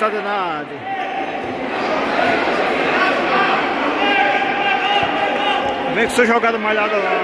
balançada na área. Vem com sua jogada malhada lá.